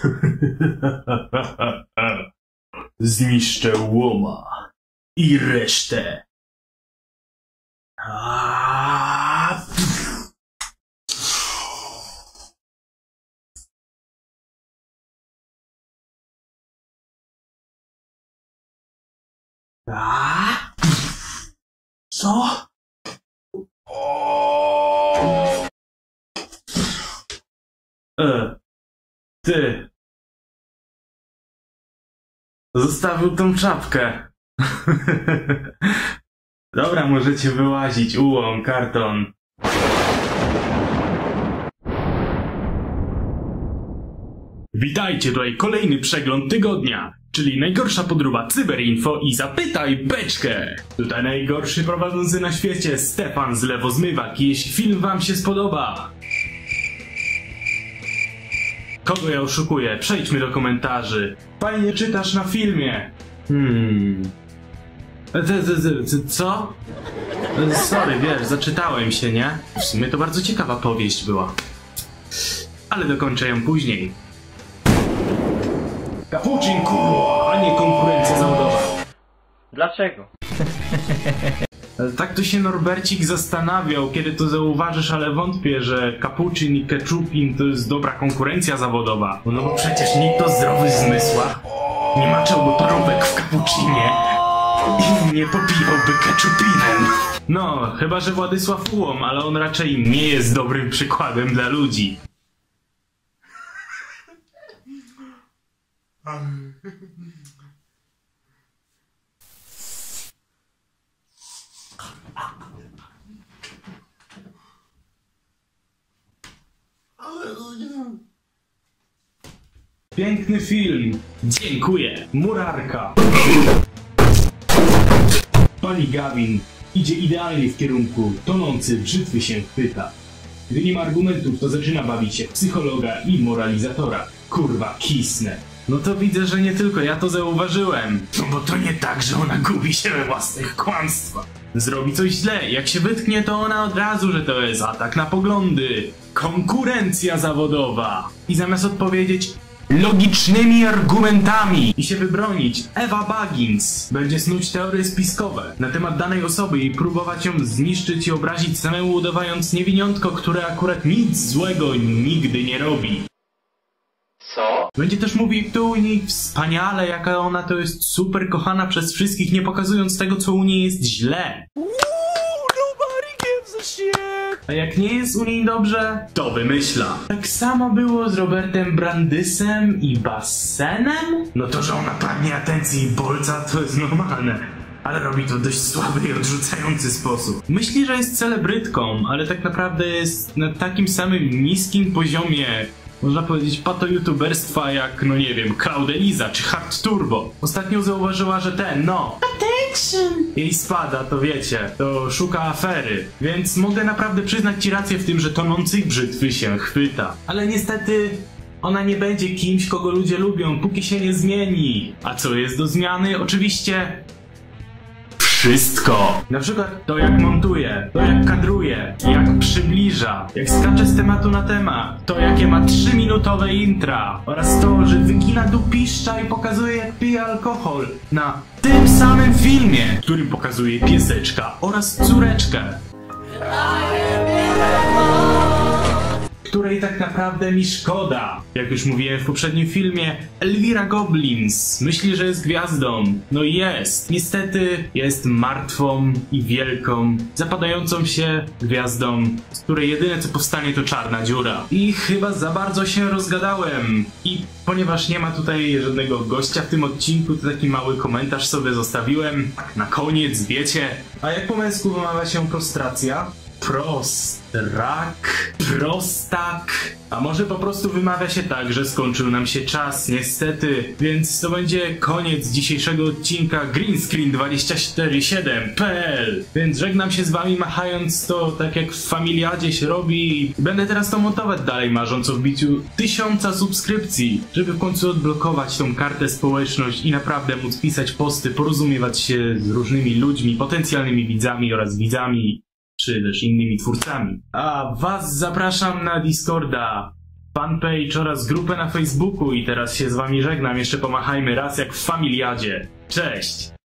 Zniszczę łoma i resztę. A, A? Co? O! E, ty. Zostawił tą czapkę. Dobra, możecie wyłazić. Ułom, karton. Witajcie, tutaj kolejny przegląd tygodnia, czyli najgorsza podróba Cyberinfo i zapytaj beczkę. Tutaj najgorszy prowadzący na świecie Stefan z Lewozmywak. Jeśli film wam się spodoba, Kogo ja oszukuję? Przejdźmy do komentarzy. Fajnie czytasz na filmie. Hmm. Co? Sorry, wiesz, zaczytałem się, nie? W sumie to bardzo ciekawa powieść była. Ale dokończę ją później. Kapucin, kurwa, a nie konkurencja zawodowa. Dlaczego? Tak to się Norbercik zastanawiał, kiedy to zauważysz, ale wątpię, że Kapucin i Keczupin to jest dobra konkurencja zawodowa. No bo przecież nikt to zdrowy zmysłach nie maczałby parówek w kapucinie i nie popijałby keczupinem. No, chyba że Władysław Ułom, ale on raczej nie jest dobrym przykładem dla ludzi. Piękny film. Dziękuję. Murarka. Pani Gavin idzie idealnie w kierunku tonący brzytwy się chwyta. Gdy nie ma argumentów, to zaczyna bawić się psychologa i moralizatora. Kurwa, kisnę. No to widzę, że nie tylko ja to zauważyłem. No bo to nie tak, że ona gubi się we własnych kłamstwach. Zrobi coś źle, jak się wytknie, to ona od razu, że to jest atak na poglądy. Konkurencja zawodowa. I zamiast odpowiedzieć logicznymi argumentami i się wybronić, Ewa Baggins będzie snuć teorie spiskowe na temat danej osoby i próbować ją zniszczyć i obrazić samemu udawając niewiniątko, które akurat nic złego nigdy nie robi. Co? Będzie też mówił tu u niej wspaniale, jaka ona to jest super kochana przez wszystkich, nie pokazując tego, co u niej jest źle. A jak nie jest u niej dobrze, to wymyśla. Tak samo było z Robertem Brandysem i Basenem? No to, że ona pragnie atencji i bolca, to jest normalne. Ale robi to w dość słaby i odrzucający sposób. Myśli, że jest celebrytką, ale tak naprawdę jest na takim samym niskim poziomie można powiedzieć pato-youtuberstwa jak, no nie wiem, Claudeliza czy Hard Turbo. Ostatnio zauważyła, że ten, no, attention, jej spada, to wiecie, to szuka afery. Więc mogę naprawdę przyznać ci rację w tym, że tonących brzytwy się chwyta. Ale niestety ona nie będzie kimś, kogo ludzie lubią, póki się nie zmieni. A co jest do zmiany? Oczywiście wszystko. Na przykład to jak montuje, to jak kadruje, jak przybliża, jak skacze z tematu na temat, to jakie ma 3-minutowe intra oraz to, że wygina dupiszcza i pokazuje jak pije alkohol na tym samym filmie, w którym pokazuje pieseczka oraz córeczkę. Której tak naprawdę mi szkoda. Jak już mówiłem w poprzednim filmie, Elvira Goblins myśli, że jest gwiazdą. No jest. Niestety jest martwą i wielką, zapadającą się gwiazdą, z której jedyne co powstanie to czarna dziura. I chyba za bardzo się rozgadałem. I ponieważ nie ma tutaj żadnego gościa w tym odcinku, to taki mały komentarz sobie zostawiłem. Tak na koniec, wiecie. A jak po męsku wymawia się prostracja? Prostrak, prostak. A może po prostu wymawia się tak, że skończył nam się czas, niestety. Więc to będzie koniec dzisiejszego odcinka greenscreen247.pl Więc żegnam się z wami machając to tak jak w Familiadzie się robi. Będę teraz to montować dalej, marząc o wbiciu tysiąca subskrypcji, żeby w końcu odblokować tą kartę społeczność i naprawdę móc pisać posty, porozumiewać się z różnymi ludźmi, potencjalnymi widzami oraz widzami czy też innymi twórcami. A was zapraszam na Discorda. fanpage oraz grupę na Facebooku i teraz się z wami żegnam. Jeszcze pomachajmy raz jak w familiadzie. Cześć!